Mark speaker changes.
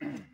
Speaker 1: 爺